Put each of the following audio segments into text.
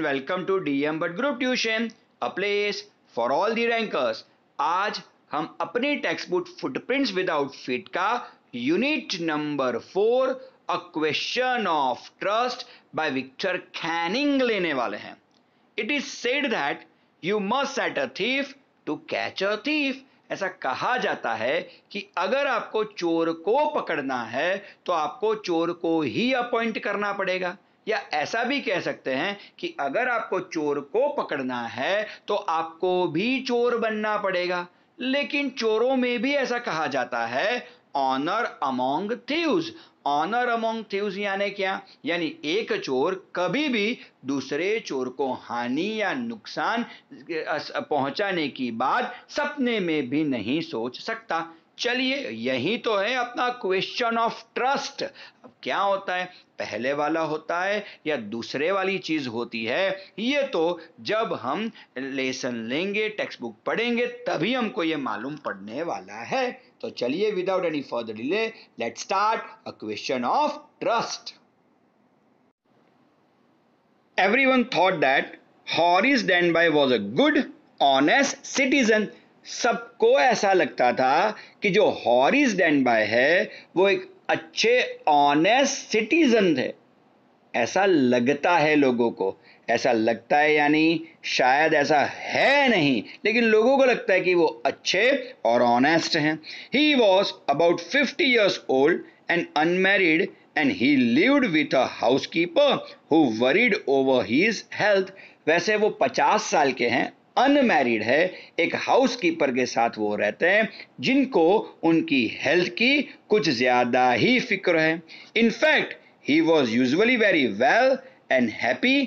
and welcome to DM But Group Tuition, a place for all the rankers. आज हम अपनी text book footprints without feet का unit number four a question of trust by Victor Canning लेने वाले हैं। It is said that you must set a thief to catch a thief ऐसा कहा जाता है कि अगर आपको चोर को पकड़ना है तो आपको चोर को ही अपॉइंट करना पड़ेगा। या ऐसा भी कह सकते हैं कि अगर आपको चोर को पकड़ना है तो आपको भी चोर बनना पड़ेगा। लेकिन चोरों में भी ऐसा कहा जाता है honour among thieves honour among thieves यानी क्या? यानी एक चोर कभी भी दूसरे चोर को हानि या नुकसान पहुँचाने की बात सपने में भी नहीं सोच सकता। चलिए यही तो है अपना क्वेश्चन ऑफ़ ट्रस्ट अब क्या होता है? पहले वाला होता है या दूसरे वाली चीज़ होती है? ये तो जब हम लेसन लेंगे टेक्स्ट बुक पढ़ेंगे तभी हमको ये मालूम पड़ने वाला है। तो चलिए without any further delay let's start a question of trust everyone thought that Horace Denby was a good, honest citizen सबको ऐसा लगता था कि जो हॉरिस डेनबाय है, वो एक अच्छे ऑनेस्ट सिटीजन थे। ऐसा लगता है लोगों को। ऐसा लगता है यानी शायद ऐसा है नहीं, लेकिन लोगों को लगता है कि वो अच्छे और ऑनेस्ट हैं। He was about fifty years old and unmarried and he lived with a housekeeper who worried over his health वैसे वो पचास साल के हैं अनमैरिड है एक हाउस कीपर के साथ वो रहते हैं जिनको उनकी हेल्थ की कुछ ज़्यादा ही फ़िक्र है। In fact he was usually very well and happy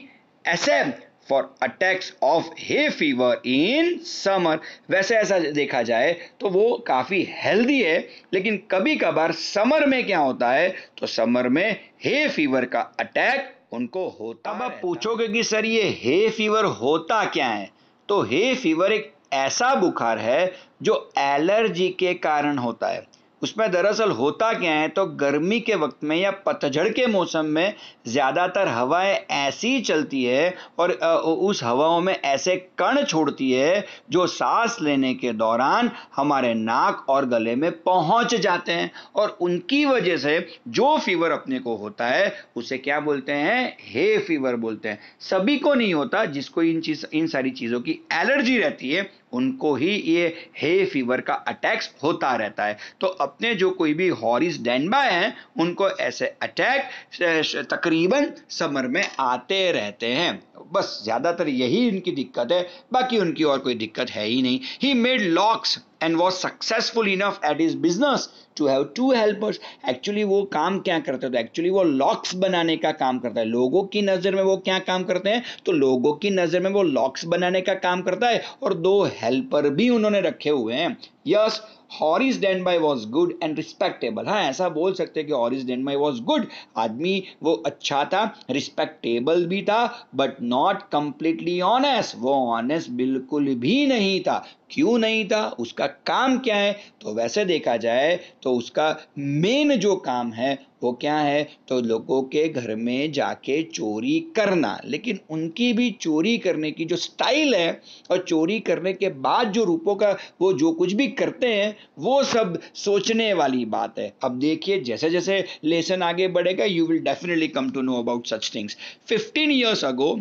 except for attacks of hay fever in summer वैसे ऐसा देखा जाए तो वो काफ़ी हेल्दी है लेकिन कभी कभार समर में क्या होता है तो समर में हे फीवर का अटैक उनको होता अब आप पूछोगे कि सर ये हे फीवर होता क्या है? तो हे फीवर एक ऐसा बुखार है जो एलर्जी के कारण होता है। उसमें दरअसल होता क्या है तो गर्मी के वक्त में या पतझड़ के मौसम में ज़्यादातर हवाएँ ऐसी चलती है और उस हवाओं में ऐसे कण छोड़ती है जो सांस लेने के दौरान हमारे नाक और गले में पहुँच जाते हैं और उनकी वजह से जो फीवर अपने को होता है, उसे क्या बोलते हैं? हे फीवर बोलते हैं। सभी को नहीं होता जिसको इन चीज़, इन सारी चीज़ों की एलर्जी रहती है उनको ही ये हे फीवर का अटैक्स होता रहता है। तो अपने जो कोई भी हॉरिस डेनबा हैं, उनको ऐसे अटैक तकरीबन समर में आते रहते हैं। बस ज़्यादातर यही इनकी दिक्कत है, बाकी उनकी और कोई दिक्कत है ही नहीं। He made locks and was successful enough at his business to have two helpers actually वो काम क्या करते थे? एक्चुअली वो लॉक्स बनाने का काम करता है। लोगों की नज़र में वो क्या काम करते हैं? तो लोगों की नज़र में वो लॉक्स बनाने का काम करता है और दो हेल्पर भी उन्होंने रखे हुए हैं। Yes Horace Danby was good and respectable हाँ ऐसा बोल सकते हैं कि हॉरिस डेनबाई वॉज़ गुड आदमी वो अच्छा था रिस्पेक्टेबल भी था बट नॉट कंप्लीटली ऑनेस्ट वो ऑनेस्ट बिल्कुल भी नहीं था। क्यों नहीं था? उसका काम क्या है? तो वैसे देखा जाए तो उसका मेन जो काम है, वो क्या है? तो लोगों के घर में जाके चोरी करना। लेकिन उनकी भी चोरी करने की जो स्टाइल है और चोरी करने के बाद जो रूपों का वो जो कुछ भी करते हैं, वो सब सोचने वाली बात है। अब देखिए जैसे जैसे लेसन आगे बढ़ेगा you will definitely come to know about such things fifteen years ago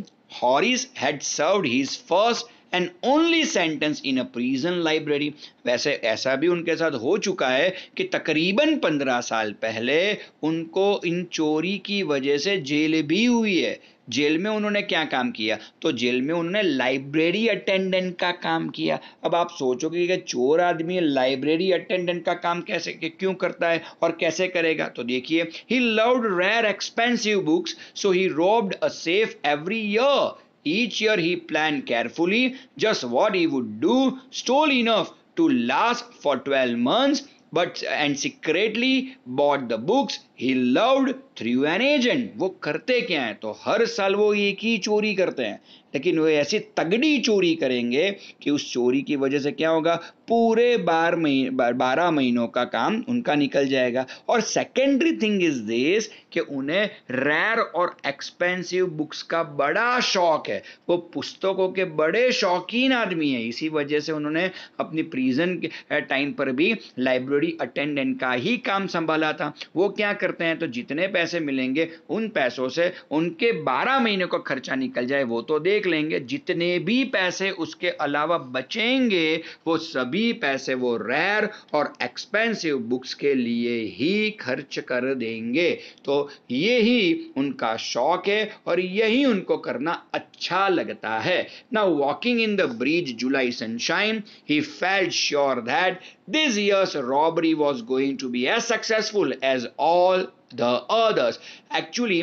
Horace had served his first and only sentence in a prison library वैसे ऐसा भी उनके साथ हो चुका है कि तकरीबन पंद्रह साल पहले उनको इन चोरी की वजह से जेल भी हुई है। जेल में उन्होंने क्या काम किया? तो जेल में उन्होंने लाइब्रेरी अटेंडेंट का काम किया। अब आप सोचोगे कि चोर आदमी लाइब्रेरी अटेंडेंट का काम कैसे क्यों करता है और कैसे करेगा? तो देखिए he loved rare expensive books so he robbed a safe every year Each year he planned carefully just what he would do, stole enough to last for 12 months, but and secretly bought the books he loved through an agent वो करते क्या है? तो हर साल वो एक ही चोरी करते हैं। लेकिन वो ऐसी तगड़ी चोरी करेंगे कि उस चोरी की वजह से क्या होगा? पूरे बार महीने बारह महीनों का काम उनका निकल जाएगा। और सेकेंडरी थिंग इज़ दिस कि उन्हें रैर और एक्सपेंसिव बुक्स का बड़ा शौक है। वो पुस्तकों के बड़े शौकीन आदमी है। इसी वजह से उन्होंने अपनी प्रीजन टाइम पर भी लाइब्रेरी अटेंडेंट का ही काम संभाला था। वो क्या करते हैं तो जितने पैसे मिलेंगे उन पैसों से उनके बारह महीने का खर्चा निकल जाए, वो तो देख लेंगे। जितने भी पैसे उसके अलावा बचेंगे, वो सभी पैसे वो रैर और एक्सपेंसिव बुक्स के लिए ही खर्च कर देंगे। तो यही उनका शौक है और यही उनको करना अच्छा लगता है। ना walking in the bridge July sunshine he felt sure that this year's robbery was going to be as successful as all the others. Actually,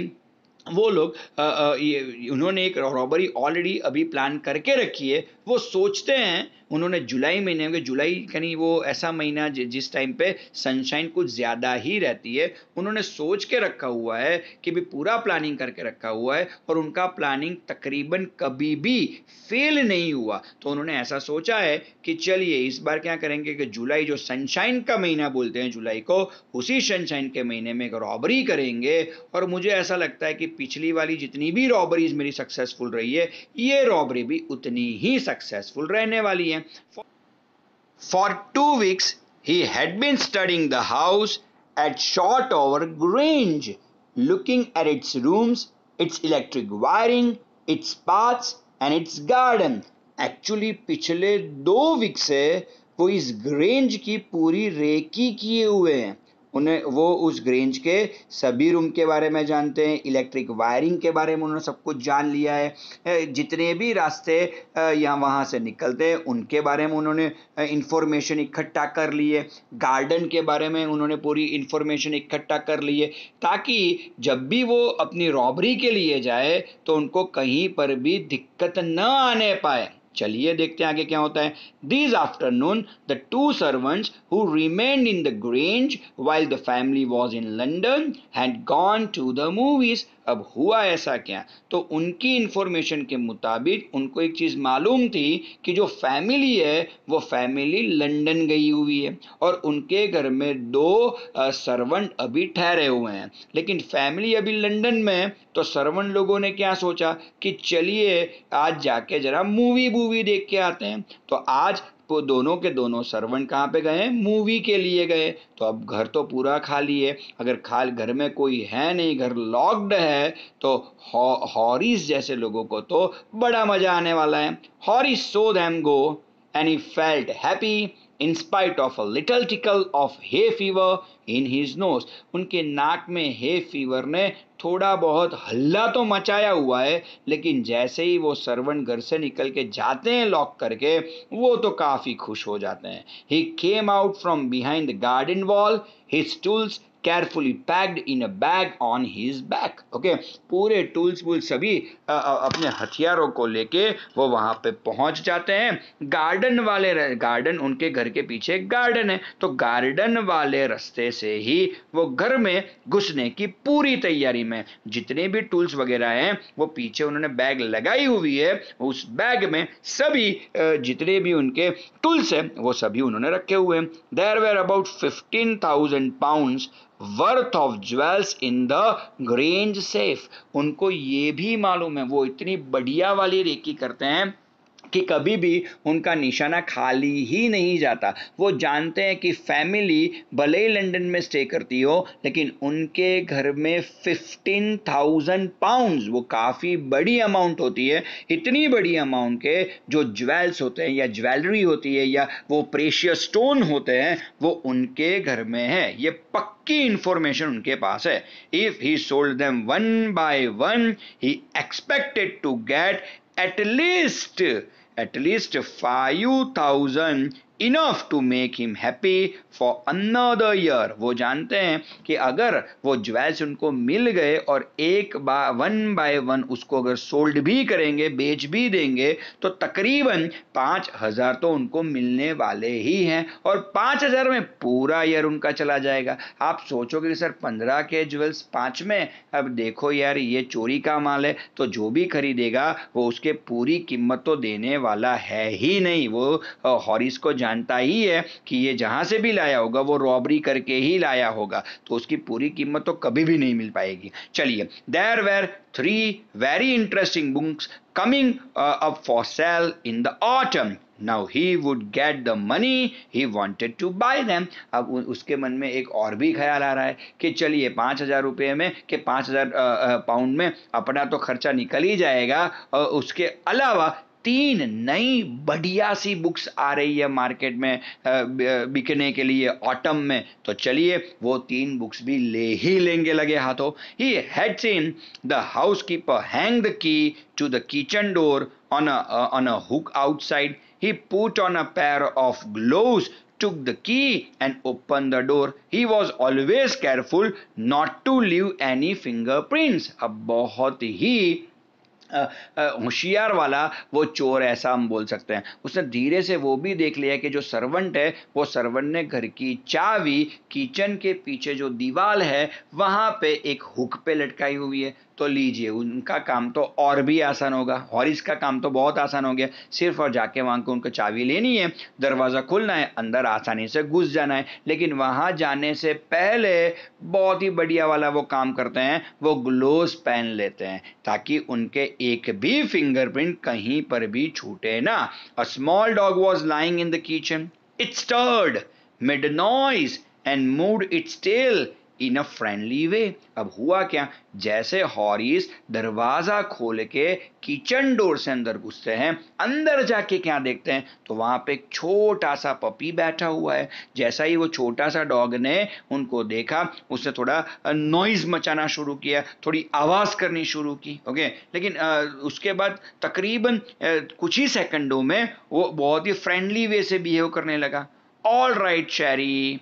वो लोग उन्होंने एक रॉबरी ऑलरेडी अभी प्लान करके रखी है वो सोचते हैं, उन्होंने जुलाई महीने में, जुलाई यानी वो ऐसा महीना जिस टाइम पे सनशाइन कुछ ज़्यादा ही रहती है, उन्होंने सोच के रखा हुआ है कि भी पूरा प्लानिंग करके रखा हुआ है और उनका प्लानिंग तकरीबन कभी भी फेल नहीं हुआ। तो उन्होंने ऐसा सोचा है कि चलिए, इस बार क्या करेंगे कि जुलाई जो सनशाइन का महीना बोलते हैं, जुलाई को उसी सनशाइन के महीने में एक रॉबरी करेंगे और मुझे ऐसा लगता है कि पिछली वाली जितनी भी रॉबरीज मेरी सक्सेसफुल रही है, ये रॉबरी भी उतनी ही सक्सेसफुल रहने वाली है। For two weeks he had been studying the house at Shotover Grange looking at its rooms its electric wiring its parts and its garden actually पिछले दो वीक से वो इस ग्रेंज की पूरी रेकी किए हुए हैं। उन्हें, वो उस ग्रेंज के सभी रूम के बारे में जानते हैं इलेक्ट्रिक वायरिंग के बारे में उन्होंने सब कुछ जान लिया है। जितने भी रास्ते यहाँ वहाँ से निकलते हैं, उनके बारे में उन्होंने इन्फॉर्मेशन इकट्ठा कर लिए गार्डन के बारे में उन्होंने पूरी इन्फॉर्मेशन इकट्ठा कर लिए ताकि जब भी वो अपनी रॉबरी के लिए जाए तो उनको कहीं पर भी दिक्कत न आने पाए। चलिए देखते हैं आगे क्या होता है। This afternoon the two servants who remain in the Grange while the family was in London had gone to the movies अब हुआ ऐसा क्या? तो उनकी इंफॉर्मेशन के मुताबिक उनको एक चीज़ मालूम थी कि जो फैमिली है, वो फैमिली लंदन गई हुई है और उनके घर में दो सर्वेंट अभी ठहरे हुए हैं। लेकिन फैमिली अभी लंदन में है तो सर्वेंट लोगों ने क्या सोचा कि चलिए आज जाके जरा मूवी वूवी देख के आते हैं। तो आज वो दोनों के दोनों सर्वेंट कहाँ पे गए? मूवी के लिए गए। तो अब घर तो पूरा खाली है। अगर खाल घर में कोई है नहीं, घर लॉक्ड है तो हॉरिस जैसे लोगों को तो बड़ा मज़ा आने वाला है। Horace saw them go. And he felt happy in spite of a little tickle of hay fever in his nose उनके नाक में हे फीवर ने थोड़ा बहुत हल्ला तो मचाया हुआ है, लेकिन जैसे ही वो सर्वेंट घर से निकल के जाते हैं लॉक करके, वो तो काफ़ी खुश हो जाते हैं। He came out from behind the garden wall his tools carefully packed in a bag on his back okay पूरे टूल्स वूल्स सभी आ, आ, अपने हथियारों को लेके वो वहाँ पे पहुँच जाते हैं। गार्डन वाले गार्डन उनके घर के पीछे गार्डन है तो गार्डन वाले रास्ते से ही वो घर में घुसने की पूरी तैयारी में जितने भी टूल्स वगैरह हैं वो पीछे उन्होंने बैग लगाई हुई है उस बैग में सभी जितने भी उनके टूल्स हैं वो सभी उन्होंने रखे हुए हैं। There were about fifteen thousand pound worth of jewels in the Grange safe उनको ये भी मालूम है, वो इतनी बढ़िया वाली रेकी करते हैं। कि कभी भी उनका निशाना खाली ही नहीं जाता। वो जानते हैं कि फैमिली भले ही लंदन में स्टे करती हो, लेकिन उनके घर में फिफ्टीन थाउज़ेंड पाउंड वो काफ़ी बड़ी अमाउंट होती है। इतनी बड़ी अमाउंट के जो ज्वेल्स होते हैं या ज्वेलरी होती है या वो प्रेशियस स्टोन होते हैं, वो उनके घर में है। ये पक्की इंफॉर्मेशन उनके पास है। If he sold them one by one he expected to get at least at least 5000 enough to make him happy for another year वो जानते हैं कि अगर वो ज्वेल्स उनको मिल गए और एक बार वन बाय वन उसको अगर सोल्ड भी करेंगे, बेच भी देंगे तो तकरीबन पाँच हज़ार तो उनको मिलने वाले ही हैं और पाँच हज़ार में पूरा ईयर उनका चला जाएगा। आप सोचोगे कि सर पंद्रह के ज्वेल्स पाँच में, अब देखो यार ये चोरी का माल है तो जो भी खरीदेगा वो उसके पूरी कीमत तो देने वाला है ही नहीं। वो हॉरिस को जानता ही है कि ये जहाँ से भी लाया होगा, वो रॉबरी करके ही लाया होगा। तो उसकी पूरी कीमत तो कभी भी नहीं मिल पाएगी। चलिए there were three very interesting books coming up for sale in the autumn now he would get the money he wanted to buy them अब उसके मन में एक और भी ख्याल आ रहा है कि चलिए, पाँच हज़ार रुपये में कि पाँच हज़ार पाउंड में अपना तो खर्चा निकल ही जाएगा। और उसके अलावा तीन नई बढ़िया सी बुक्स आ रही है मार्केट में बिकने के लिए ऑटम में तो चलिए, वो तीन बुक्स भी ले ही लेंगे लगे हाथों he had seen the housekeeper hang the key to the kitchen door on on a hook outside he put on a pair of gloves took the key and opened the door. He was always careful not to leave any fingerprints. अब बहुत ही होशियार वाला वो चोर ऐसा हम बोल सकते हैं। उसने धीरे से वो भी देख लिया कि जो सर्वेंट है, वो सर्वेंट ने घर की चावी किचन के पीछे जो दीवार है, वहाँ पे एक हुक पे लटकाई हुई है। तो लीजिए, उनका काम तो और भी आसान होगा। हॉरिस का काम तो बहुत आसान हो गया। सिर्फ़ और जाके वहाँ को उनको चाबी लेनी है, दरवाज़ा खुलना है, अंदर आसानी से घुस जाना है। लेकिन वहाँ जाने से पहले बहुत ही बढ़िया वाला वो काम करते हैं, वो ग्लोव्स पहन लेते हैं, ताकि उनके एक भी फिंगरप्रिंट कहीं पर भी छूटे ना। A small dog was lying in the kitchen it stirred made noise and moved its tail in a friendly way अब हुआ क्या? जैसे हॉरिस दरवाज़ा खोल के किचन डोर से अंदर घुसते हैं, अंदर जाके क्या देखते हैं? तो वहाँ पे एक छोटा सा पपी बैठा हुआ है। जैसा ही वो छोटा सा डॉग ने उनको देखा, उसने थोड़ा नॉइज़ मचाना शुरू किया, थोड़ी आवाज़ करनी शुरू की ओके लेकिन उसके बाद तकरीबन कुछ ही सेकंडों में वो बहुत ही फ्रेंडली वे से बिहेव करने लगा। All right Sherry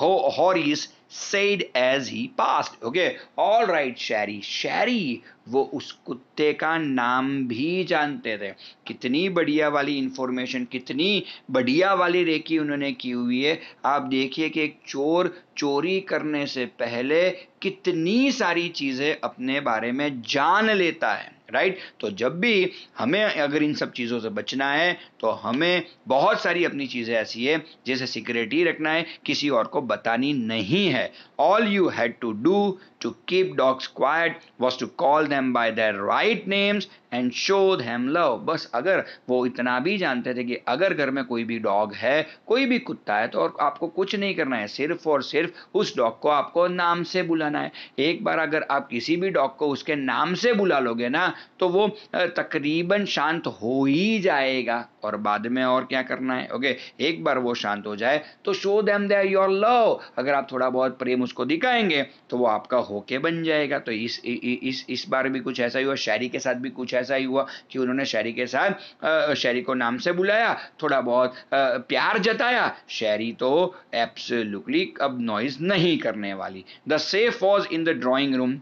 Horace said as he passed. Okay? All right Sherry Sherry वो उस कुत्ते का नाम भी जानते थे। कितनी बढ़िया वाली इंफॉर्मेशन कितनी बढ़िया वाली रेकी उन्होंने की हुई है। आप देखिए कि एक चोर चोरी करने से पहले कितनी सारी चीज़ें अपने बारे में जान लेता है। राइट? तो जब भी हमें अगर इन सब चीज़ों से बचना है तो हमें बहुत सारी अपनी चीज़ें ऐसी है, जैसे सिक्योरिटी रखना है, किसी और को बतानी नहीं है all you had to do to keep dogs quiet was to call them by their right names and show them love बस अगर वो इतना भी जानते थे कि अगर घर में कोई भी डॉग है, कोई भी कुत्ता है तो और आपको कुछ नहीं करना है। सिर्फ़ और सिर्फ़ उस डॉग को आपको नाम से बुलाना है। एक बार अगर आप किसी भी डॉग को उसके नाम से बुला लोगे ना तो वो तकरीबन शांत हो ही जाएगा। और बाद में और क्या करना है? ओके, एक बार वो शांत हो जाए तो show them they your love अगर आप थोड़ा बहुत प्रेम उसको दिखाएँगे तो वो आपका होके बन जाएगा। तो इस इस इस बार भी कुछ ऐसा ही हुआ शायरी के साथ भी कुछ ऐसा ही हुआ कि उन्होंने शायरी के साथ शायरी को नाम से बुलाया थोड़ा बहुत प्यार जताया। शायरी तो एब्सोल्युटली अब नॉइज़ नहीं करने वाली। The safe was in the drawing room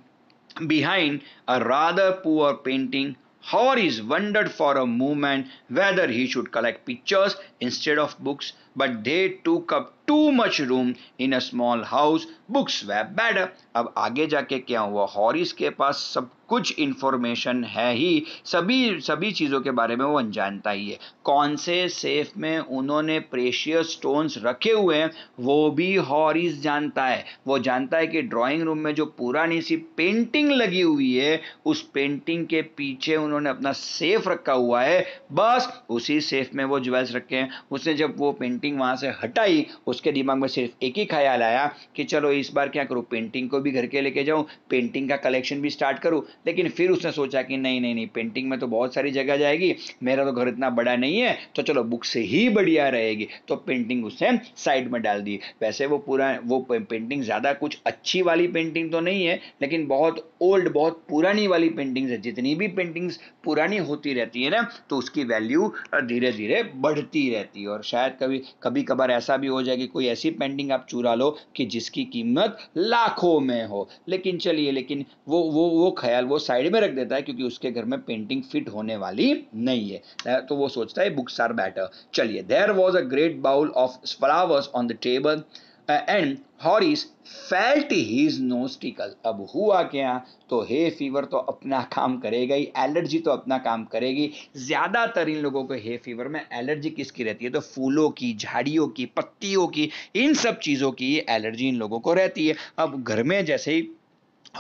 behind a rather poor painting. Horace wondered for a moment whether he should collect pictures instead of books, but they to cup too much room in a small house books were better. अब आगे जाके क्या हुआ? हॉरिस के पास सब कुछ information है ही। सभी सभी चीज़ों के बारे में वो अनजानता ही है। कौन से सेफ़ में उन्होंने प्रेशियस स्टोन्स रखे हुए हैं, वो भी हॉरिस जानता है। वो जानता है कि ड्राइंग रूम में जो पुरानी सी पेंटिंग लगी हुई है, उस पेंटिंग के पीछे उन्होंने अपना सेफ़ रखा हुआ है। बस उसी सेफ़ में वो ज्वेल्स रखे हैं। उसने जब वो पेंटिंग वहाँ से हटाई, उसके दिमाग में सिर्फ़ एक ही ख्याल आया कि चलो इस बार क्या करूँ पेंटिंग को भी घर के लेके जाऊँ पेंटिंग का कलेक्शन भी स्टार्ट करूँ। लेकिन फिर उसने सोचा कि नहीं नहीं नहीं पेंटिंग में तो बहुत सारी जगह जाएगी, मेरा तो घर इतना बड़ा नहीं है तो चलो बुक से ही बढ़िया रहेगी। तो पेंटिंग उसने साइड में डाल दी। वैसे वो पूरा, वो पेंटिंग ज़्यादा कुछ अच्छी वाली पेंटिंग तो नहीं है, लेकिन बहुत ओल्ड बहुत पुरानी वाली पेंटिंग्स है। जितनी भी पेंटिंग्स पुरानी होती रहती है ना तो उसकी वैल्यू धीरे धीरे बढ़ती रहती है। और शायद कभी कभी कभार ऐसा भी हो जाए कि कोई ऐसी पेंटिंग आप चुरा लो कि जिसकी कीमत लाखों में हो। लेकिन चलिए, लेकिन वो वो वो ख्याल वो साइड में रख देता है क्योंकि उसके घर में पेंटिंग फिट होने वाली नहीं है। तो वो सोचता है बुक्स आर बेटर चलिए there was a great bowl of flowers on the table and Horace felt his nose tickle tickle अब हुआ क्या? तो हे फीवर तो अपना काम करेगा ही एलर्जी तो अपना काम करेगी। ज़्यादातर इन लोगों को हे फीवर में एलर्जी किसकी रहती है? तो फूलों की, झाड़ियों की, पत्तियों की, इन सब चीज़ों की एलर्जी इन लोगों को रहती है। अब घर में जैसे ही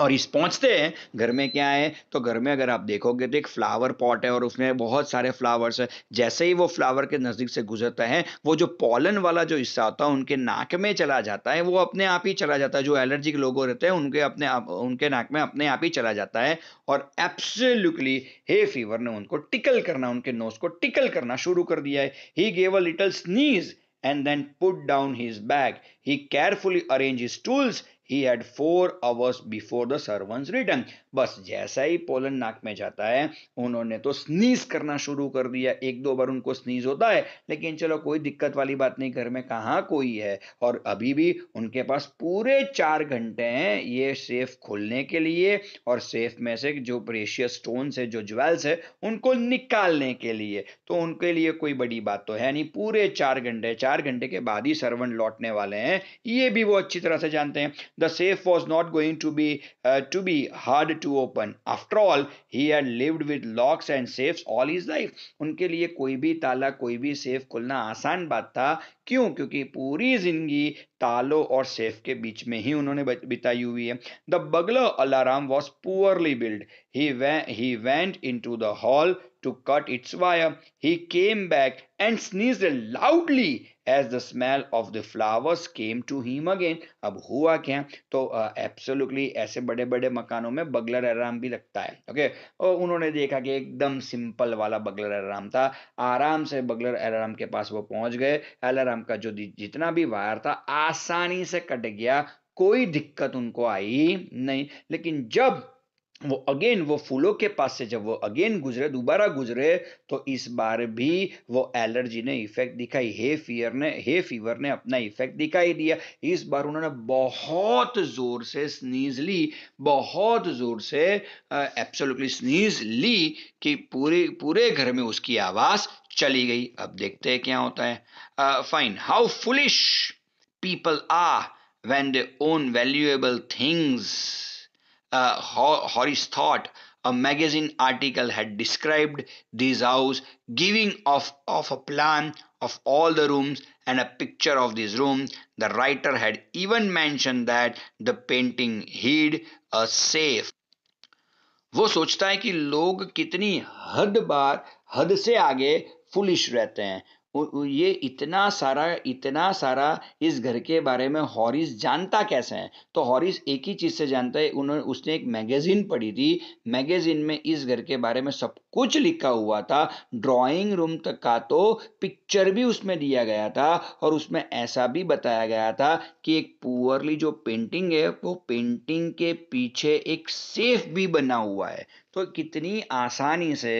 और इस पहुँचते हैं, घर में क्या है तो घर में अगर आप देखोगे तो एक फ्लावर पॉट है और उसमें बहुत सारे फ्लावर्स है। जैसे ही वो फ्लावर के नज़दीक से गुजरता है, वो जो पॉलन वाला जो हिस्सा होता है, उनके नाक में चला जाता है, वो अपने आप ही चला जाता है। जो एलर्जिक लोग रहते हैं, उनके अपने आप, उनके नाक में अपने आप ही चला जाता है और एब्सोल्युटली हे फीवर ने उनको टिकल करना, उनके नोज़ को टिकल करना शुरू कर दिया है। He gave a little sneeze and then put down his bag. He carefully arranged his tools he had four hours before the servants return बस जैसा ही पोलन नाक में जाता है, उन्होंने तो स्नीज करना शुरू कर दिया। एक दो बार उनको स्नीज होता है, लेकिन चलो कोई दिक्कत वाली बात नहीं, घर में कहाँ कोई है? और अभी भी उनके पास पूरे चार घंटे हैं ये सेफ़ खोलने के लिए और सेफ़ में से जो प्रेशियस स्टोन है, जो ज्वेल्स है, उनको निकालने के लिए। तो उनके लिए कोई बड़ी बात तो है नहीं। पूरे चार घंटे चार घंटे के बाद ही सर्वेंट लौटने वाले हैं। ये भी वो अच्छी तरह से जानते हैं। The safe was not going to be uh, to be hard to open after all he had lived with locks and safes all his life उनके लिए कोई भी ताला कोई भी सेफ़ खोलना आसान बात था क्यों क्योंकि पूरी ज़िंदगी तालों और सेफ़ के बीच में ही उन्होंने बिताई हुई है the burglar alarm was poorly built he he went into the hall to cut its wire. He came back and sneezed loudly as the smell of the flowers came to him again. अब हुआ क्या तो absolutely uh, ऐसे बड़े बड़े मकानों में bugler alarm भी लगता है ओके okay? उन्होंने देखा कि एकदम सिंपल वाला बगलर अलार्म था आराम से बगलर अलार्म के पास वो पहुँच गए अलार्म का जो जितना भी वायर था आसानी से कट गया कोई दिक्कत उनको आई नहीं लेकिन जब वो अगेन वो फूलों के पास से जब वो अगेन गुजरे, दोबारा गुजरे तो इस बार भी वो एलर्जी ने इफ़ेक्ट दिखाई हे फियर ने हे फीवर ने अपना इफ़ेक्ट दिखाई दिया। इस बार उन्होंने बहुत ज़ोर से स्नीज ली, बहुत ज़ोर से एब्सोल्युटली स्नीज ली कि पूरे पूरे घर में उसकी आवाज़ चली गई। अब देखते हैं क्या होता है। Fine how foolish people are when they own valuable things uh, Horace thought a magazine article had described this house, giving off, of a plan of all the rooms and a picture of this room. The writer had even mentioned that the painting hid a safe. वो सोचता है कि लोग कितनी हद बार हद से आगे फुलिश रहते हैं ये इतना सारा इतना सारा इस घर के बारे में हॉरिस जानता कैसे है? तो हॉरिस एक ही चीज़ से जानता है, उन्होंने, उसने एक मैगजीन पढ़ी थी। मैगजीन में इस घर के बारे में सब कुछ लिखा हुआ था। ड्राइंग रूम तक का तो पिक्चर भी उसमें दिया गया था और उसमें ऐसा भी बताया गया था कि एक पुअरली जो पेंटिंग है, वो पेंटिंग के पीछे एक सेफ़ भी बना हुआ है। तो कितनी आसानी से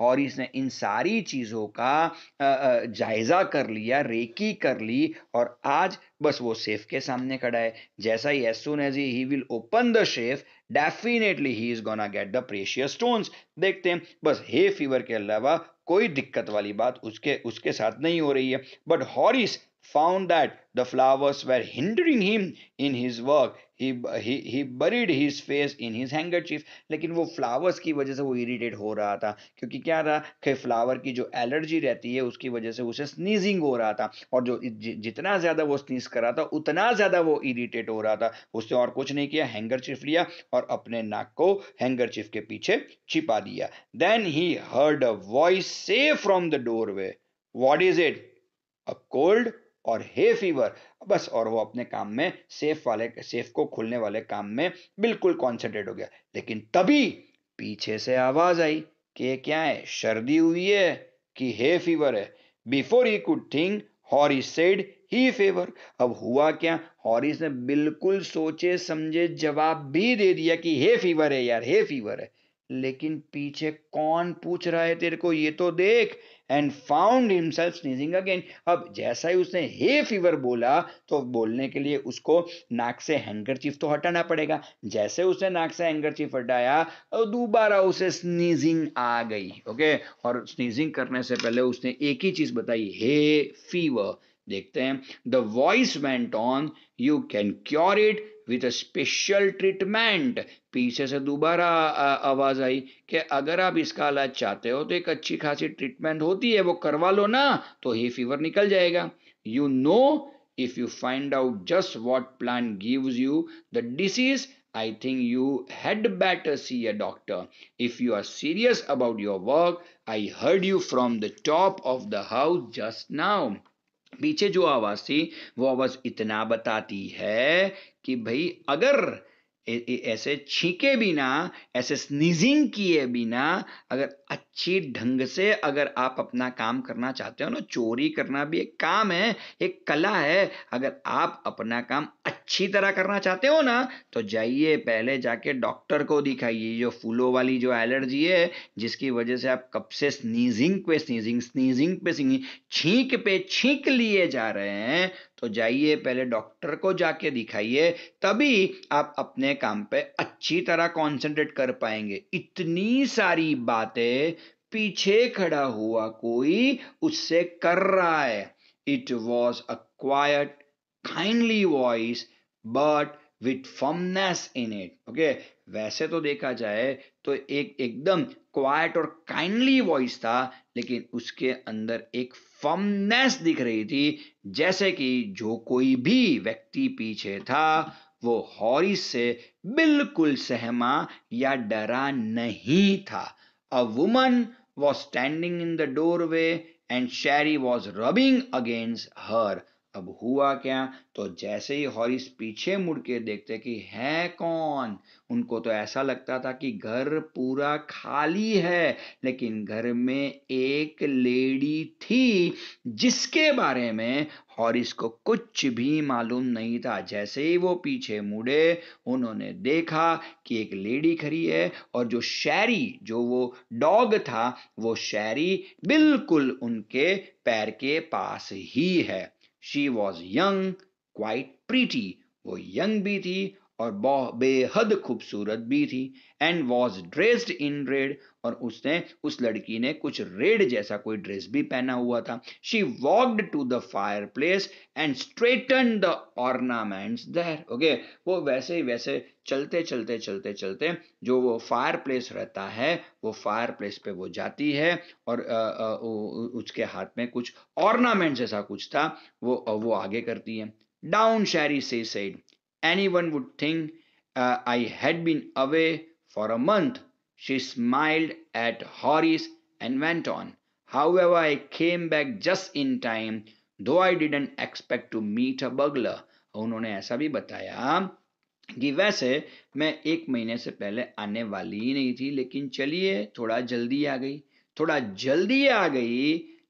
हॉरिस ने इन सारी चीज़ों का जायज़ा कर लिया, रेकी कर ली और आज बस वो सेफ़ के सामने खड़ा है। जैसा ही as soon as he will open the safe definitely he is gonna get the precious stones देखते हैं, बस हे फीवर के अलावा कोई दिक्कत वाली बात उसके उसके साथ नहीं हो रही है। But Horace found that the flowers were hindering him in his work he, he buried his face in his handkerchief लेकिन वो फ्लावर्स की वजह से वो इरिटेट हो रहा था। क्योंकि क्या रहा कि फ्लावर की जो एलर्जी रहती है उसकी वजह से उसे स्नीजिंग हो रहा था। और जो जितना ज़्यादा वो स्नीज कर रहा था उतना ज़्यादा वो इरिटेट हो रहा था। उसने और कुछ नहीं किया हैंगरचिफ लिया और अपने नाक को हैंगरचिफ के पीछे छिपा दिया। Then he heard a voice से from the doorway what is it a cold or hay fever बस, और वो अपने काम में सेफ़ वाले सेफ़ को खुलने वाले काम में बिल्कुल कॉन्सेंट्रेट हो गया। लेकिन तभी पीछे से आवाज़ आई कि क्या है? सर्दी हुई है कि हे फीवर है? Before he could think Horace said hay fever अब हुआ क्या? हॉरिस ने बिल्कुल सोचे, समझे, जवाब भी दे दिया कि हे फीवर है यार हे फीवर है। लेकिन पीछे कौन पूछ रहा है तेरे को? ये तो देख and found himself sneezing again अब जैसा ही उसने हे फीवर बोला तो बोलने के लिए उसको नाक से हैंगर चीफ तो हटाना पड़ेगा। जैसे उसने नाक से हैंगर चीफ हटाया तो दोबारा उसे स्नीजिंग आ गई ओके और स्नीजिंग करने से पहले उसने एक ही चीज़ बताई, हे फीवर देखते हैं the voice went on you can cure it with special treatment पीछे से दोबारा आवाज़ आई कि अगर आप इसका इलाज चाहते हो तो एक अच्छी खासी ट्रीटमेंट होती है, वो करवा लो ना तो ही फीवर निकल जाएगा। You know if you find out just what plant give you the disease I think you had better see a doctor if you are serious about your work I heard you from the top of the house just now पीछे जो आवाज़ थी वो आवाज़ इतना बताती है कि भाई अगर ऐसे छीके बिना, ऐसे स्नीजिंग किए बिना, अगर अच्छी ढंग से अगर आप अपना काम करना चाहते हो ना, चोरी करना भी एक काम है, एक कला है, अगर आप अपना काम अच्छी तरह करना चाहते हो ना तो जाइए पहले जाके डॉक्टर को दिखाइए जो फूलों वाली जो एलर्जी है, जिसकी वजह से आप कब से स्नीजिंग पे स्नीजिंग स्नीजिंग पे स्नीजिंग छींक पे छींक लिए जा रहे हैं तो जाइए, पहले डॉक्टर को जाके दिखाइए, तभी आप अपने काम पे अच्छी तरह कंसंट्रेट कर पाएँगे। इतनी सारी बातें पीछे खड़ा हुआ कोई उससे कर रहा है। It was a quite kindly voice but with firmness in it okay वैसे तो देखा जाए तो एक एकदम क्वाइट और काइंडली वॉइस था, लेकिन उसके अंदर एक फर्मनेस दिख रही थी, जैसे कि जो कोई भी व्यक्ति पीछे था, वो हॉरिस से बिल्कुल सहमा या डरा नहीं था। A woman was standing in the doorway and Sherry was rubbing against her अब हुआ क्या? तो जैसे ही हॉरिस पीछे मुड़ के देखते कि है कौन? उनको तो ऐसा लगता था कि घर पूरा खाली है, लेकिन घर में एक लेडी थी जिसके बारे में हॉरिस को कुछ भी मालूम नहीं था। जैसे ही वो पीछे मुड़े, उन्होंने देखा कि एक लेडी खड़ी है और जो शैरी, जो वो डॉग था, वो शैरी बिल्कुल उनके पैर के पास ही है। she was young quite pretty वो यंग भी थी और बेहद खूबसूरत भी थी and was dressed in red और उसने उस लड़की ने कुछ रेड जैसा कोई ड्रेस भी पहना हुआ था। She walked to the fireplace and straighten the ornaments there okay वो वैसे ही वैसे चलते चलते चलते चलते जो वो फायर प्लेस रहता है वो फायर प्लेस पे वो जाती है और आ, आ, उसके हाथ में कुछ ऑर्नामेंट जैसा कुछ था वो वो आगे करती है। डाउन शैरी से said anyone would think uh, I had been away for a month. She smiled at Horace and went on. However, I came back just in time, though I didn't expect to meet a burglar. उन्होंने ऐसा भी बताया कि वैसे मैं एक महीने से पहले आने वाली ही नहीं थी लेकिन चलिए थोड़ा जल्दी आ गई थोड़ा जल्दी आ गई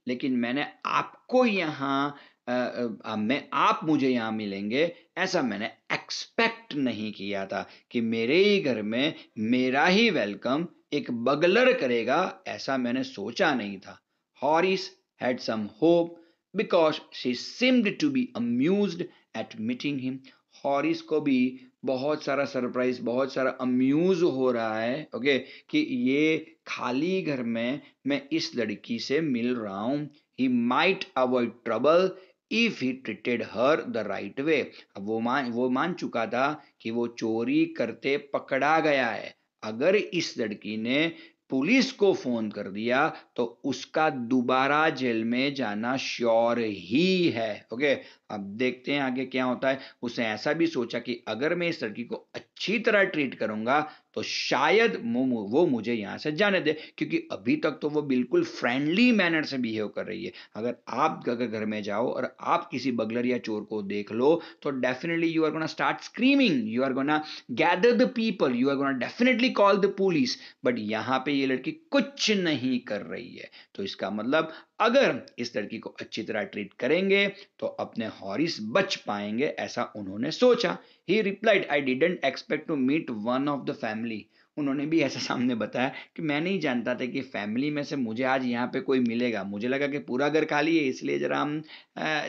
लेकिन मैंने आपको यहाँ मैं आप मुझे यहाँ मिलेंगे ऐसा मैंने एक्सपेक्ट नहीं किया था कि मेरे ही घर में मेरा ही वेलकम एक बगलर करेगा ऐसा मैंने सोचा नहीं था। Horace had some hope because she seemed to be amused at meeting him Horace को भी बहुत सारा सरप्राइज़ बहुत सारा अम्यूज हो रहा है ओके okay, कि ये खाली घर में मैं इस लड़की से मिल रहा हूँ। He might avoid trouble if he treated her the right way अब वो मान वो मान चुका था कि वो चोरी करते पकड़ा गया है। अगर इस लड़की ने पुलिस को फ़ोन कर दिया तो उसका दोबारा जेल में जाना श्योर ही है। ओके? अब देखते हैं आगे क्या होता है। उसने ऐसा भी सोचा कि अगर मैं इस लड़की को अच्छी तरह ट्रीट करूँगा तो शायद वो मुझे यहाँ से जाने दे, क्योंकि अभी तक तो वो बिल्कुल फ्रेंडली मैनर से बिहेव कर रही है। अगर आप अगर घर में जाओ और आप किसी बगलर या चोर को देख लो तो definitely you are gonna start screaming you are gonna gather the people you are gonna definitely call the police but यहाँ पे ये लड़की कुछ नहीं कर रही है। तो इसका मतलब अगर इस लड़की को अच्छी तरह ट्रीट करेंगे तो अपने हॉरिस बच पाएँगे, ऐसा उन्होंने सोचा। He replied I didn't expect to meet one of the family उन्होंने भी ऐसा सामने बताया कि मैं नहीं जानता था कि फैमिली में से मुझे आज यहाँ पे कोई मिलेगा। मुझे लगा कि पूरा घर खाली है, इसलिए जरा हम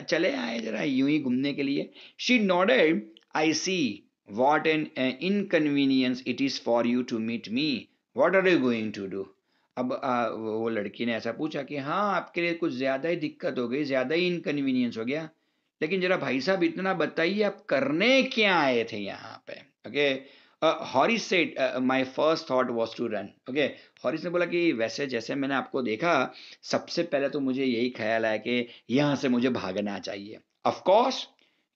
चले आए जरा यूँ ही घूमने के लिए। She nodded I see what an inconvenience it is for you to meet me what are you going to do अब आ, वो लड़की ने ऐसा पूछा कि हाँ आपके लिए कुछ ज़्यादा ही दिक्कत हो गई ज़्यादा ही इनकन्वीनियंस हो गया। लेकिन जरा भाई साहब इतना बताइए आप करने क्या आए थे यहाँ पे? Okay? Horace said my first thought was to run okay? Horace ने बोला कि वैसे जैसे मैंने आपको देखा सबसे पहले तो मुझे यही ख्याल आया कि यहाँ से मुझे भागना चाहिए। Of course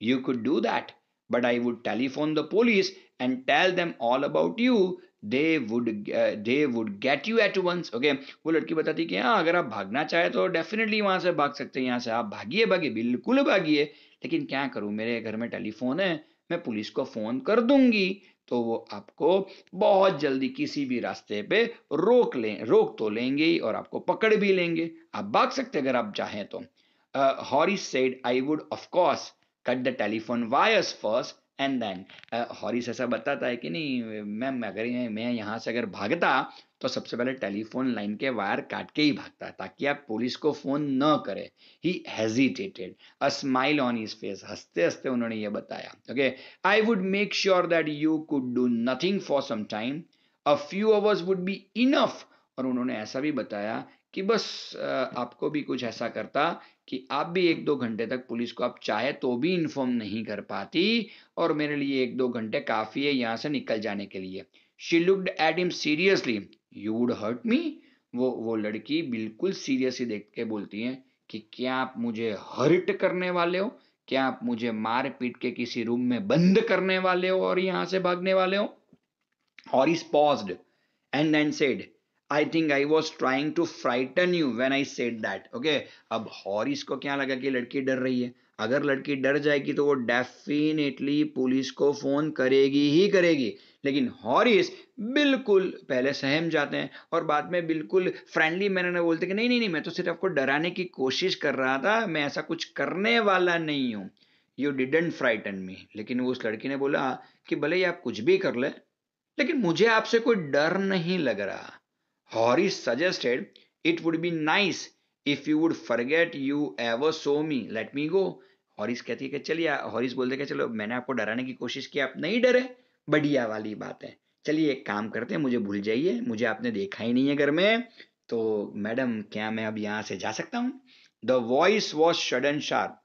you could do that but I would telephone the police and tell them all about you they would they would get you at once okay वो लड़की बताती कि हाँ अगर आप भागना चाहे तो डेफिनेटली वहाँ से भाग सकते हैं, यहाँ से आप भागिए भागिए, बिल्कुल भागिए। लेकिन क्या करूँ? मेरे घर में टेलीफोन है, मैं पुलिस को फ़ोन कर दूँगी। तो वो आपको बहुत जल्दी किसी भी रास्ते पे रोक लें, रोक तो लेंगे ही और आपको पकड़ भी लेंगे। आप भाग सकते अगर आप चाहें तो। Horace said I would of course cut the telephone wires first and then Horace ऐसा बताता है कि नहीं, मैम अगर मैं यहाँ से अगर भागता तो सबसे पहले टेलीफोन लाइन के वायर काट के ही भागता, ताकि आप पुलिस को फ़ोन न करें। He hesitated a smile on his face हँसते हँसते उन्होंने ये बताया। Okay I would make sure that you could do nothing for some time a few hours would be enough और उन्होंने ऐसा भी बताया कि बस आपको भी कुछ ऐसा करता कि आप भी एक दो घंटे तक पुलिस को आप चाहे तो भी इन्फॉर्म नहीं कर पाती और मेरे लिए एक दो घंटे काफ़ी है यहाँ से निकल जाने के लिए। She looked at him seriously you would hurt me वो वो लड़की बिल्कुल सीरियसली देख के बोलती है कि क्या आप मुझे हर्ट करने वाले हो? क्या आप मुझे मार पीट के किसी रूम में बंद करने वाले हो और यहाँ से भागने वाले हो? Horace paused and then said I think I was trying to frighten you when I said that okay अब हॉरिस को क्या लगा कि लड़की डर रही है? अगर लड़की डर जाएगी तो वो डेफिनेटली पुलिस को फ़ोन करेगी ही करेगी। लेकिन हॉरिस बिल्कुल पहले सहम जाते हैं और बाद में बिल्कुल फ्रेंडली मैनर में बोलते कि नहीं नहीं नहीं, मैं तो सिर्फ़ आपको डराने की कोशिश कर रहा था, मैं ऐसा कुछ करने वाला नहीं हूँ। यू डिडेंट फ्राइटन मी लेकिन उस लड़की ने बोला कि भले ही आप कुछ भी कर ले, लेकिन मुझे आपसे कोई डर नहीं लग रहा। Horace suggested it would be nice if you would forget you ever saw me let me go Horace कहती है कि चलिए हॉरिस बोलते कि चलो, मैंने आपको डराने की कोशिश की, आप नहीं डरे। बढ़िया वाली बात है। चलिए एक काम करते हैं, मुझे भूल जाइए। मुझे आपने देखा ही नहीं है घर में। तो मैडम, क्या मैं अब यहाँ से जा सकता हूँ? The voice was sudden sharp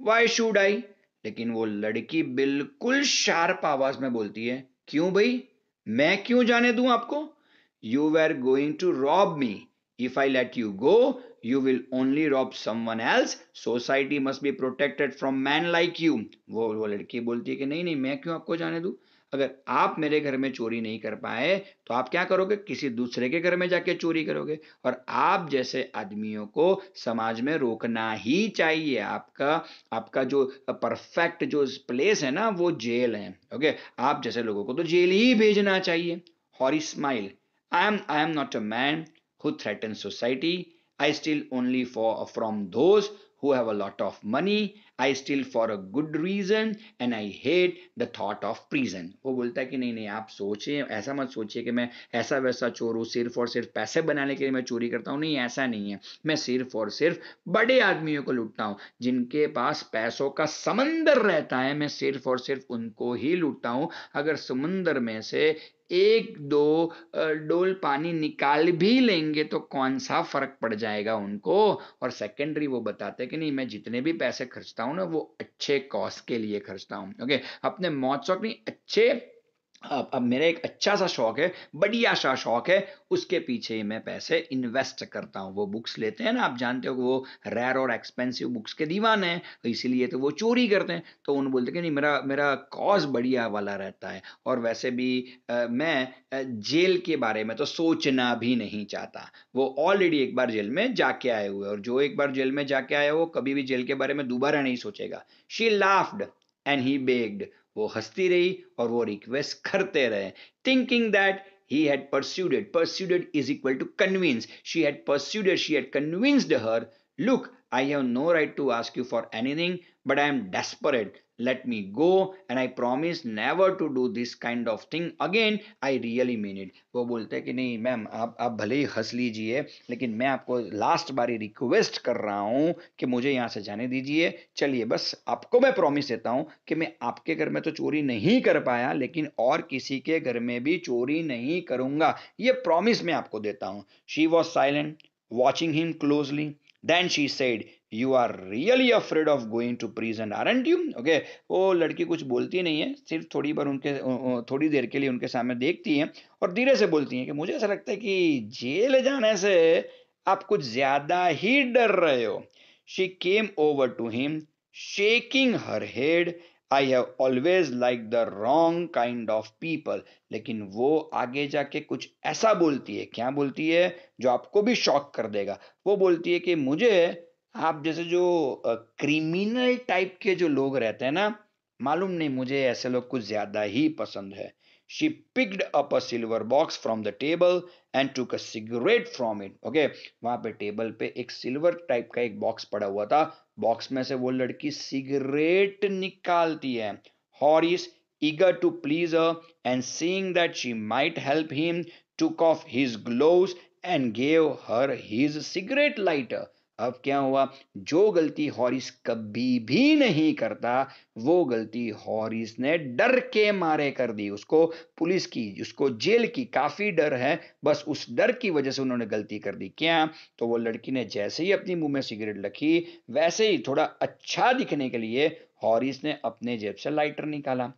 why should I लेकिन वो लड़की बिल्कुल शार्प आवाज़ में बोलती है। क्यों भाई? मैं क्यों जाने दूँ आपको? You were going to rob me if I let you go you will only rob someone else. Society must be protected from man like you. वो वो लड़की बोलती है कि, नहीं नहीं, मैं क्यों आपको जाने दूँ? अगर आप मेरे घर में चोरी नहीं कर पाए तो आप क्या करोगे? किसी दूसरे के घर में जाके चोरी करोगे। और आप जैसे आदमियों को समाज में रोकना ही चाहिए। आपका आपका जो परफेक्ट जो प्लेस है ना, वो जेल है। ओके? आप जैसे लोगों को तो जेल ही भेजना चाहिए। Horace smile I am, I am not a man who threatens society. I steal only for, from those who have a lot of money I steal for a good reason, and I hate the thought of prison. वो बोलता है कि नहीं नहीं, आप सोचिए, ऐसा मत सोचिए कि मैं ऐसा वैसा चोर हूँ, सिर्फ़ और सिर्फ़ पैसे बनाने के लिए मैं चोरी करता हूँ। नहीं, ऐसा नहीं है। मैं सिर्फ़ और सिर्फ़ बड़े आदमियों को लूटता हूँ, जिनके पास पैसों का समंदर रहता है। मैं सिर्फ़ और सिर्फ़ उनको ही लूटता हूँ। अगर समुंदर में से एक, दो डोल पानी निकाल भी लेंगे तो कौन सा फ़र्क पड़ जाएगा उनको? और सेकेंडरी वो बताते कि नहीं, मैं जितने भी पैसे खर्चता हूँ ना वो अच्छे कॉज के लिए खर्चता हूँ। ओके अपने मौत नहीं अच्छे अब अब मेरा एक अच्छा सा शौक है बढ़िया सा शौक है उसके पीछे ही मैं पैसे इन्वेस्ट करता हूँ। वो बुक्स लेते हैं ना आप जानते हो कि वो रेयर और एक्सपेंसिव बुक्स के दीवान हैं तो इसीलिए तो वो चोरी करते हैं। तो उन बोलते कि नहीं मेरा मेरा कॉज बढ़िया वाला रहता है। और वैसे भी आ, मैं जेल के बारे में तो सोचना भी नहीं चाहता। वो ऑलरेडी एक बार जेल में जाके आए हुए और जो एक बार जेल में जाके आए वो कभी भी जेल के बारे में दोबारा नहीं सोचेगा। She laughed and he begged वो हंसती रही और वो रिक्वेस्ट करते रहे thinking that he had pursued it pursued it is equal to convince she had pursued it she had convinced her look i have no right to ask you for anything but i am desperate. Let me go, and I promise never to do this kind of thing again. I really mean it. वो बोलते हैं कि नहीं ma'am आप आप भले ही हंस लीजिए, लेकिन मैं आपको लास्ट बारी रिक्वेस्ट कर रहा हूँ कि मुझे यहाँ से जाने दीजिए। चलिए बस, आपको मैं प्रॉमिस देता हूँ कि मैं आपके घर में तो चोरी नहीं कर पाया, लेकिन और किसी के घर में भी चोरी नहीं करूँगा। ये प्रॉमिस मैं आपको देता हूँ। She was silent watching him closely then she said you are really afraid of going to prison aren't you okay वो लड़की कुछ बोलती नहीं है, सिर्फ़ थोड़ी बार उनके थोड़ी देर के लिए उनके सामने देखती है और धीरे से बोलती हैं कि मुझे ऐसा लगता है कि जेल जाने से आप कुछ ज़्यादा ही डर रहे हो। She came over to him shaking her head I have always like the wrong kind of people लेकिन वो आगे जाके कुछ ऐसा बोलती है, क्या बोलती है, जो आपको भी शॉक कर देगा। वो बोलती है कि मुझे आप जैसे जो क्रिमिनल टाइप के जो लोग रहते हैं ना, मालूम नहीं मुझे ऐसे लोग कुछ ज़्यादा ही पसंद है। She picked up a silver box from the table and took a cigarette from it okay वहाँ पे टेबल पे एक सिल्वर टाइप का एक बॉक्स पड़ा हुआ था। बॉक्स में से वो लड़की सिगरेट निकालती है। हॉरिस eager to please her and seeing that she might help him, took off his gloves and gave her his cigarette lighter अब क्या हुआ? जो गलती हॉरिस कभी भी नहीं करता, वो गलती हॉरिस ने डर के मारे कर दी। उसको पुलिस की, उसको जेल की काफ़ी डर है, बस उस डर की वजह से उन्होंने गलती कर दी। क्या? तो वो लड़की ने जैसे ही अपनी मुँह में सिगरेट रखी वैसे ही थोड़ा अच्छा दिखने के लिए हॉरिस ने अपने जेब से लाइटर निकाला।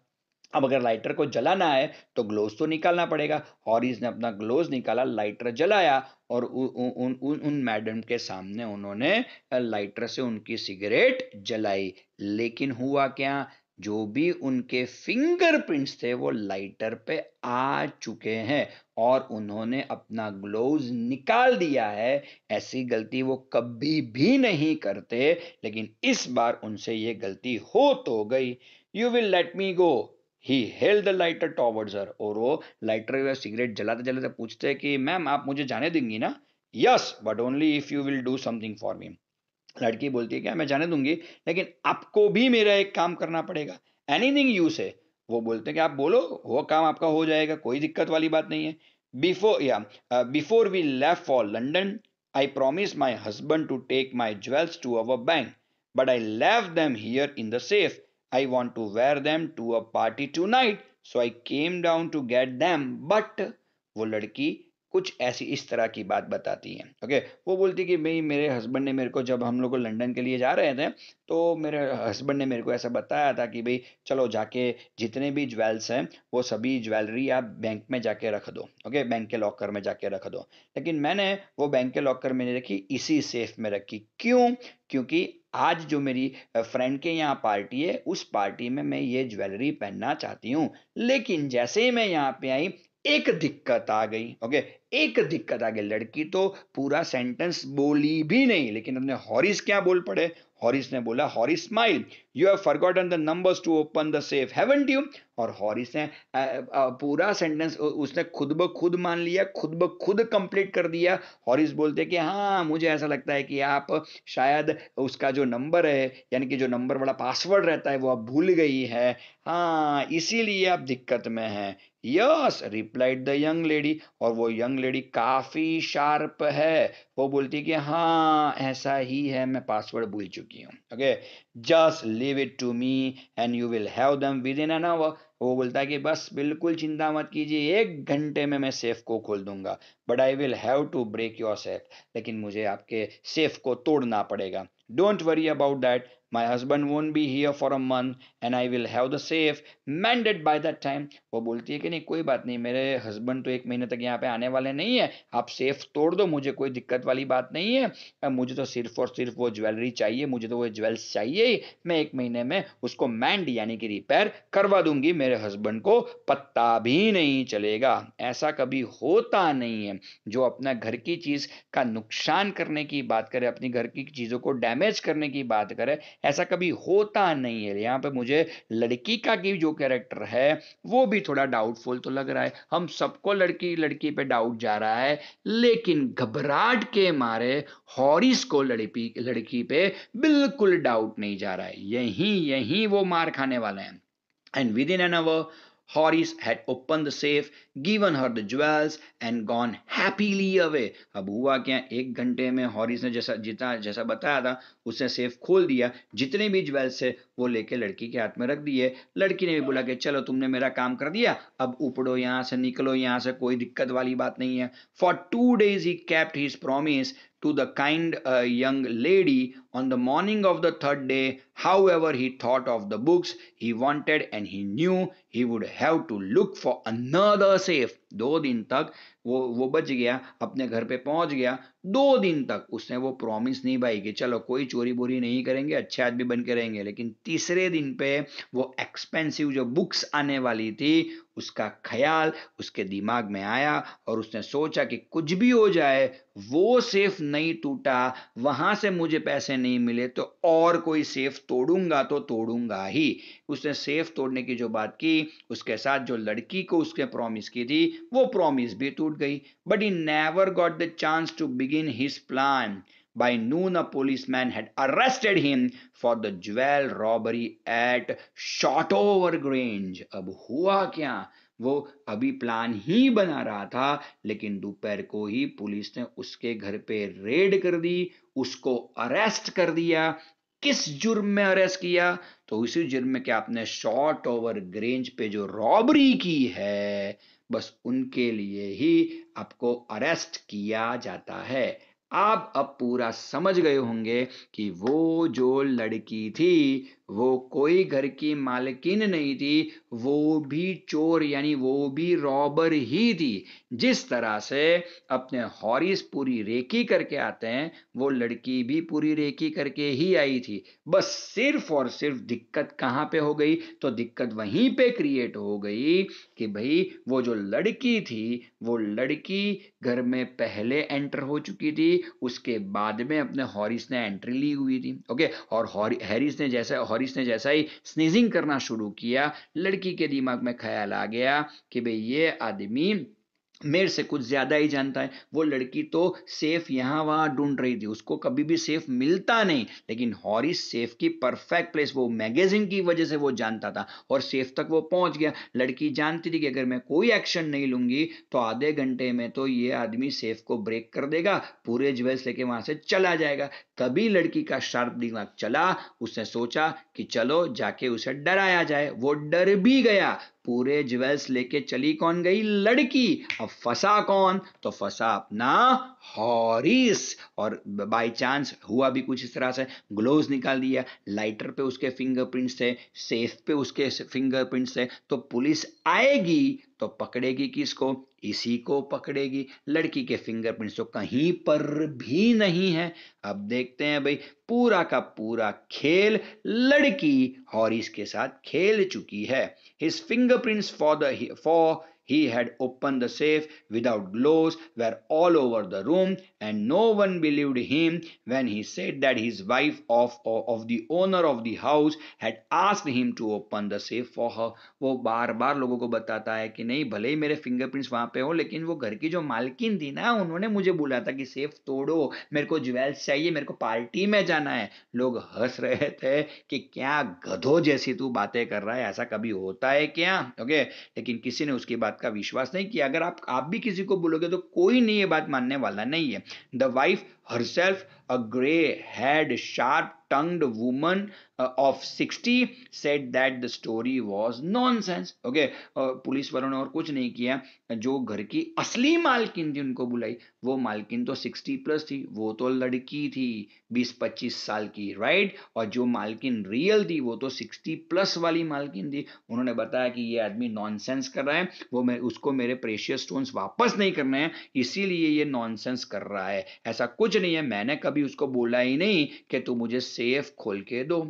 अब अगर लाइटर को जलाना है तो ग्लोव तो निकालना पड़ेगा। हॉरिस ने अपना ग्लोव निकाला लाइटर जलाया और उन उन उन मैडम के सामने उन्होंने लाइटर से उनकी सिगरेट जलाई। लेकिन हुआ क्या? जो भी उनके फिंगरप्रिंट्स थे, वो लाइटर पे आ चुके हैं और उन्होंने अपना ग्लोव्स निकाल दिया है। ऐसी गलती वो कभी भी नहीं करते, लेकिन इस बार उनसे ये गलती हो तो गई। You will let me go he held the lighter towards her और वो लाइटर या सिगरेट जलाते जलाते पूछते हैं कि मैम आप मुझे जाने देंगी ना? Yes but only if you will do something for me लड़की बोलती है, क्या मैं जाने दूँगी? लेकिन आपको भी मेरा एक काम करना पड़ेगा। एनीथिंग यू से वो बोलते हैं कि, आप बोलो, वो काम आपका हो जाएगा, कोई दिक्कत वाली बात नहीं है। बिफोर या before we left for London I promise my husband to take my jewels to our bank but I leave them here in the safe I want to wear them to a party tonight. So I came down to get them. But वो लड़की कुछ ऐसी इस तरह की बात बताती है। ओके? वो बोलती कि भाई, मेरे हस्बैंड ने मेरे को जब हम लोग लंदन के लिए जा रहे थे तो मेरे हस्बैंड ने मेरे को ऐसा बताया था कि भाई, चलो जाके जितने भी ज्वेल्स हैं, वो सभी ज्वेलरी आप बैंक में जाके रख दो, ओके? बैंक के लॉकर में जाके रख दो। लेकिन मैंने वो बैंक के लॉकर में नहीं रखी, इसी सेफ़ में रखी। क्यों? क्योंकि आज जो मेरी फ्रेंड के यहाँ पार्टी है, उस पार्टी में मैं ये ज्वेलरी पहनना चाहती हूँ। लेकिन जैसे ही मैं यहाँ पे आई एक दिक्कत आ गई ओके एक दिक्कत आ गई। लड़की तो पूरा सेंटेंस बोली भी नहीं, लेकिन अपने हॉरिस क्या बोल पड़े? हॉरिस ने बोला, Horace smile you have forgotten the numbers to open the safe haven't you और हॉरिस ने पूरा सेंटेंस उसने खुद ब खुद मान लिया, खुद ब खुद कंप्लीट कर दिया। हॉरिस बोलते कि हाँ मुझे ऐसा लगता है कि आप शायद उसका जो नंबर है, यानी कि जो नंबर वाला पासवर्ड रहता है, वो आप भूल गई है। हाँ इसीलिए आप दिक्कत में हैं। Yes replied the young lady और वो यंग लेडी काफ़ी शार्प है। वो बोलती है कि हाँ ऐसा ही है, मैं पासवर्ड भूल चुकी हूँ। Okay just leave it to me and you will have them within an hour वो बोलता है कि बस बिल्कुल चिंता मत कीजिए, एक घंटे में मैं सेफ़ को खोल दूँगा। But I will have to break your safe लेकिन मुझे आपके सेफ़ को तोड़ना पड़ेगा। Don't worry about that my husband won't be here for a month and I will have the safe mended by that time वो बोलती है कि नहीं, कोई बात नहीं, मेरे हस्बैंड तो एक महीने तक यहाँ पे आने वाले नहीं है। आप सेफ़ तोड़ दो, मुझे कोई दिक्कत वाली बात नहीं है। मुझे तो सिर्फ़ और सिर्फ़ वो ज्वेलरी चाहिए, मुझे तो वो ज्वेल्स चाहिए ही। मैं एक महीने में उसको मैंड यानी कि रिपेयर करवा दूँगी। मेरे हस्बैंड को पत्ता भी नहीं चलेगा। ऐसा कभी होता नहीं है। जो अपना घर की चीज़ का नुकसान करने की बात करे, अपनी घर की चीज़ों को डैमेज करने की बात करे, ऐसा कभी होता नहीं है। यहाँ पे मुझे लड़की का की जो कैरेक्टर है, वो भी थोड़ा डाउटफुल तो लग रहा है। हम सबको लड़की लड़की पे डाउट जा रहा है, लेकिन घबराहट के मारे हॉरिस को लड़की लड़की पे बिल्कुल डाउट नहीं जा रहा है। यही यही वो मार खाने वाले हैं। And within an hour Horace had opened the safe, given her the jewels and gone happily away. अब हुआ क्या? एक घंटे में हॉरिस ने जैसा जितना जैसा बताया था उसने सेफ़ खोल दिया। जितने भी ज्वेल्स है वो लेके लड़की के हाथ में रख दिए। लड़की ने भी बोला कि चलो तुमने मेरा काम कर दिया। अब उपड़ो यहाँ से निकलो यहाँ से कोई दिक्कत वाली बात नहीं है। For two days he kept his promise the kind uh, young lady. On the morning of the third day. However, he thought of the books he wanted and he knew he would have to look for another safe. दो दिन तक वो वो बच गया अपने घर पे पहुँच गया दो दिन तक उसने वो प्रॉमिस नहीं भाई कि चलो कोई चोरी बोरी नहीं करेंगे अच्छे आदमी बन के रहेंगे लेकिन तीसरे दिन पे वो एक्सपेंसिव जो बुक्स आने वाली थी उसका ख्याल उसके दिमाग में आया और उसने सोचा कि कुछ भी हो जाए वो सेफ़ नहीं टूटा वहाँ से मुझे पैसे नहीं मिले तो और कोई सेफ़ तोड़ूँगा तो तोड़ूँगा ही। उसने सेफ़ तोड़ने की जो बात की उसके साथ जो लड़की को उसने प्रॉमिस की थी वो प्रॉमिस भी टूट गई। But he never got the chance to begin his plan By noon, a policeman had arrested him for the jewel robbery at Shotover Grange. अब हुआ क्या? वो अभी प्लान ही बना रहा था लेकिन दोपहर को ही पुलिस ने उसके घर पे रेड कर दी उसको अरेस्ट कर दिया। किस जुर्म में अरेस्ट किया? तो उसी जुर्म में क्या आपने शॉर्ट ओवर ग्रेंज पे जो रॉबरी की है, बस उनके लिए ही आपको अरेस्ट किया जाता है। आप अब पूरा समझ गए होंगे कि वो जो लड़की थी वो कोई घर की मालकिन नहीं थी, वो भी चोर यानी वो भी रॉबर ही थी। जिस तरह से अपने हॉरिस पूरी रेकी करके आते हैं, वो लड़की भी पूरी रेकी करके ही आई थी। बस सिर्फ़ और सिर्फ़ दिक्कत कहाँ पे हो गई? तो दिक्कत वहीं पे क्रिएट हो गई कि भाई, वो जो लड़की थी, वो लड़की घर में पहले एंटर हो चुकी थी, उसके बाद में अपने हॉरिस ने एंट्री ली हुई थी। ओके और हैरिस ने जैसे हॉरिस ने जैसा ही स्नीजिंग करना शुरू किया, लड़की के दिमाग में ख्याल आ गया कि भाई ये आदमी मेरे से कुछ ज़्यादा ही जानता है। वो लड़की तो सेफ़ यहाँ वहाँ ढूंढ रही थी। उसको कभी भी सेफ़ मिलता नहीं। लेकिन हॉरिस सेफ़ की परफेक्ट प्लेस, वो मैगजीन की वजह से वो जानता था और सेफ़ तक वो पहुँच गया। लड़की जानती थी कि अगर मैं कोई एक्शन नहीं लूँगी तो आधे घंटे में तो ये आदमी सेफ़ को ब्रेक कर देगा, पूरे ज्वेल्स लेके वहाँ से चला जाएगा। तभी लड़की का शार्प दिमाग चला। उसने सोचा कि चलो, जाके उसे डराया जाए। वो डर भी गया। पूरे ज्वेल्स लेके चली कौन गई लड़की? अब फंसा कौन? तो फंसा अपना हॉरिस। और बाय चांस हुआ भी कुछ इस तरह से। ग्लोव निकाल दिया। लाइटर पे उसके फिंगरप्रिंट्स थे। सेफ़ पे उसके फिंगरप्रिंट्स थे। तो पुलिस आएगी तो पकड़ेगी किसको? इसी को पकड़ेगी। लड़की के फिंगरप्रिंट्स तो कहीं पर भी नहीं है। अब देखते हैं भाई, पूरा का पूरा खेल लड़की हॉरिस के साथ खेल चुकी है। His fingerprints for the for he had opened the safe without gloves were all over the room and no one believed him when he said that his wife of, of the owner of the house had asked him to open the safe for her वो बार बार लोगों को बताता है कि नहीं भले ही मेरे फिंगरप्रिंट्स वहाँ पे हो लेकिन वो घर की जो मालकिन थी ना उन्होंने मुझे बोला था कि सेफ़ तोड़ो मेरे को ज्वेल्स चाहिए मेरे को पार्टी में जाना है लोग हंस रहे थे कि क्या गधो जैसी तू बातें कर रहा है ऐसा कभी होता है क्या ओके लेकिन किसी ने उसकी बात बात का विश्वास नहीं किया। अगर आप आप भी किसी को बोलोगे तो कोई नहीं ये बात मानने वाला नहीं है। The wife herself a gray haired sharp tongued woman uh, of 60 said that the story was nonsense. Okay police वालों ने और कुछ नहीं किया। जो घर की असली मालकिन थी उनको बुलाई। वो मालकिन तो 60 प्लस थी वो तो लड़की थी 20-25 साल की राइट और जो मालकिन रियल थी वो तो 60 प्लस वाली मालकिन थी। उन्होंने बताया कि ये आदमी नॉनसेंस कर रहा है। वो मैं उसको मेरे प्रेशियस स्टोन्स वापस नहीं करने हैं। इसीलिए ये नॉनसेंस कर रहा है। ऐसा कुछ नहीं है, मैंने कभी उसको बोला ही नहीं कि तू मुझे सेफ़ खोल के दो।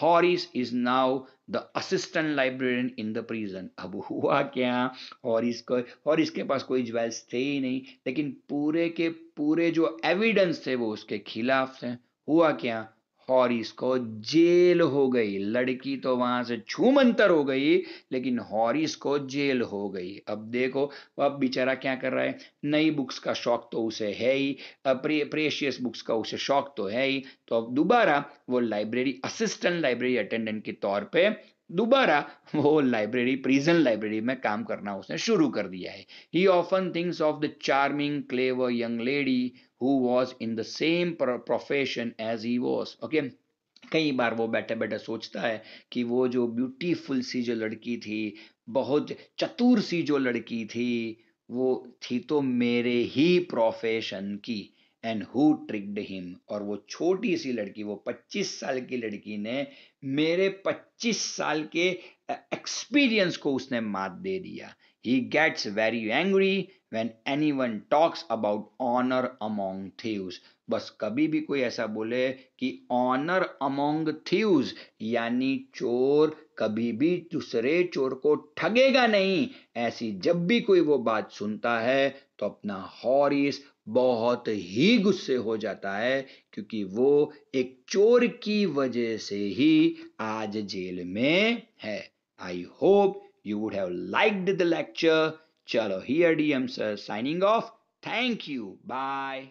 Horace is now the assistant librarian in the prison अब हुआ क्या? हॉरिस को हॉरिस के पास कोई ज्वेल्स थे ही नहीं, लेकिन पूरे के पूरे जो एविडेंस थे वो उसके खिलाफ थे हुआ क्या? हॉरिस को जेल हो गई। लड़की तो वहाँ से छूमंतर हो गई लेकिन हॉरिस को जेल हो गई। अब देखो अब बेचारा क्या कर रहा है? नई बुक्स का शौक तो उसे है ही। प्रे, प्रेशियस बुक्स का उसे शौक तो है ही। तो अब दोबारा वो लाइब्रेरी असिस्टेंट लाइब्रेरी अटेंडेंट के तौर पे दोबारा वो लाइब्रेरी प्रिजन लाइब्रेरी में काम करना उसने शुरू कर दिया है। He often thinks of the charming clever young lady who was in the same profession as he was, okay? कई बार वो बैठे बैठे सोचता है कि वो जो ब्यूटीफुल सी जो लड़की थी, बहुत चतुर सी जो लड़की थी, वो थी तो मेरे ही प्रोफेशन की एंड हु ट्रिक्ड हिम और वो छोटी सी लड़की, वो 25 साल की लड़की ने मेरे 25 साल के एक्सपीरियंस को उसने मात दे दिया। He gets very angry when anyone talks about honor among thieves, बस कभी भी कोई ऐसा बोले कि ऑनर अमोंग थीव्स यानी चोर कभी भी दूसरे चोर को ठगेगा नहीं। ऐसी जब भी कोई वो बात सुनता है तो अपना हॉरिस बहुत ही गुस्से हो जाता है, क्योंकि वो एक चोर की वजह से ही आज जेल में है। I hope you would have liked the lecture चलो here DM sir signing off thank you bye